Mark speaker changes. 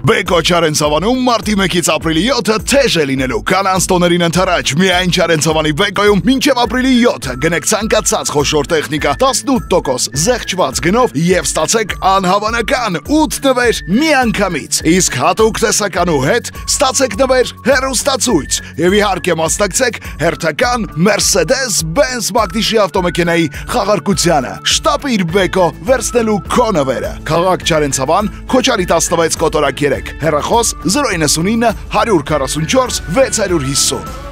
Speaker 1: Բեկո Չարենցավանում մարտի 1-ից ապրիլի 7-ը թեժ է լինելու։ Կանանց տոներին ընթരാճ միայն Չարենցավանի Բեկոյում մինչև ապրիլի 7-ը գնեք ցանկացած խոշոր տեխնիկա 18% զեղչված գնով եւ ստացեք անհավանական 8 նվեր միանգամից։ Իսկ հատուկ տեսականու հետ ստացեք նվեր հերոստացույց եւ իհարկե մասնակցեք հերթական Mercedes-Benz Magnishi ավտոմեքենայի խաղարկությանը։ Շտապիր Բեկո վերցնելու քո նվերը։ Քաղաք Չարենցավան, Քոչարի 16 կոտորակ 3 հեռախոս 099 144 650